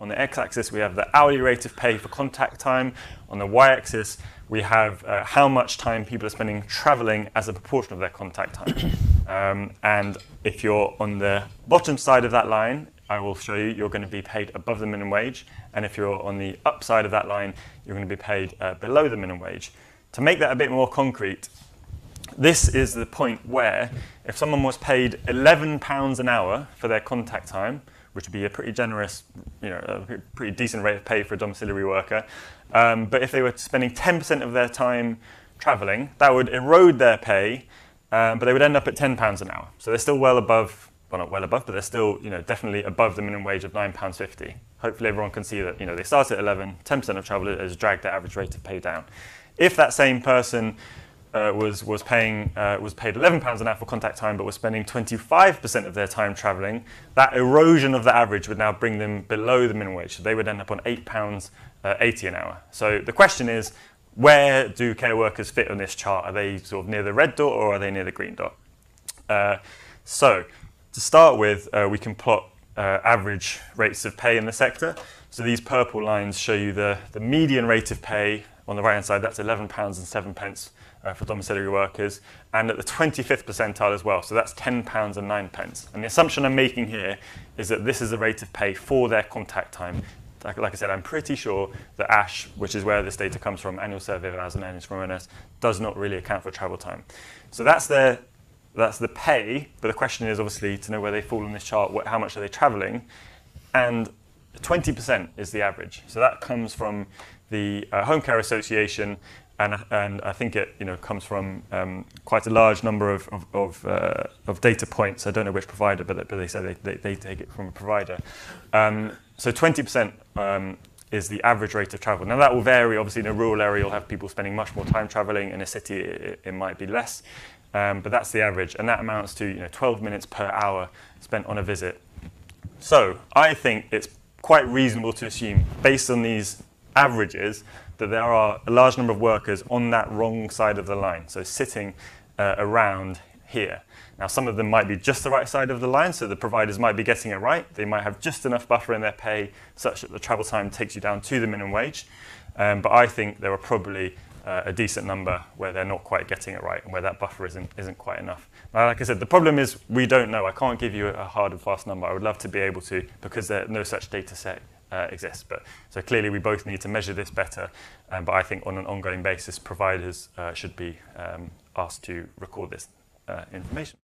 On the x-axis, we have the hourly rate of pay for contact time. On the y-axis, we have uh, how much time people are spending traveling as a proportion of their contact time. um, and if you're on the bottom side of that line, I will show you you're going to be paid above the minimum wage. And if you're on the upside of that line, you're going to be paid uh, below the minimum wage. To make that a bit more concrete, this is the point where if someone was paid £11 an hour for their contact time, which would be a pretty generous, you know, a pretty decent rate of pay for a domiciliary worker, um, but if they were spending 10% of their time travelling, that would erode their pay, um, but they would end up at £10 an hour. So they're still well above well, not well above, but they're still, you know, definitely above the minimum wage of £9.50. Hopefully everyone can see that, you know, they start at 11, 10% of travel has dragged the average rate of pay down. If that same person uh, was, was, paying, uh, was paid £11 an hour for contact time, but was spending 25% of their time travelling, that erosion of the average would now bring them below the minimum wage. So they would end up on £8.80 uh, an hour. So the question is, where do care workers fit on this chart? Are they sort of near the red dot or are they near the green dot? Uh, so to start with, uh, we can plot uh, average rates of pay in the sector. So these purple lines show you the, the median rate of pay on the right-hand side. That's £11.07 uh, for domiciliary workers. And at the 25th percentile as well. So that's £10.09. And the assumption I'm making here is that this is the rate of pay for their contact time. Like, like I said, I'm pretty sure that ASHE, which is where this data comes from, Annual Survey of Hours and Earnings from ONS, does not really account for travel time. So that's their that's the pay, but the question is obviously to know where they fall in this chart, what, how much are they traveling? And 20% is the average. So that comes from the uh, Home Care Association, and, and I think it you know, comes from um, quite a large number of, of, of, uh, of, data points. I don't know which provider, but, but they say they, they, they take it from a provider. Um, so 20% um, is the average rate of travel. Now that will vary. Obviously, in a rural area, you'll have people spending much more time traveling. In a city, it, it might be less. Um, but that's the average, and that amounts to you know, 12 minutes per hour spent on a visit. So I think it's quite reasonable to assume, based on these averages, that there are a large number of workers on that wrong side of the line, so sitting uh, around here. Now, some of them might be just the right side of the line, so the providers might be getting it right. They might have just enough buffer in their pay such that the travel time takes you down to the minimum wage. Um, but I think there are probably uh, a decent number where they're not quite getting it right and where that buffer isn't, isn't quite enough. Now, like I said, the problem is we don't know. I can't give you a hard and fast number. I would love to be able to because there, no such data set uh, exists. But so clearly, we both need to measure this better. Um, but I think on an ongoing basis, providers uh, should be um, asked to record this uh, information.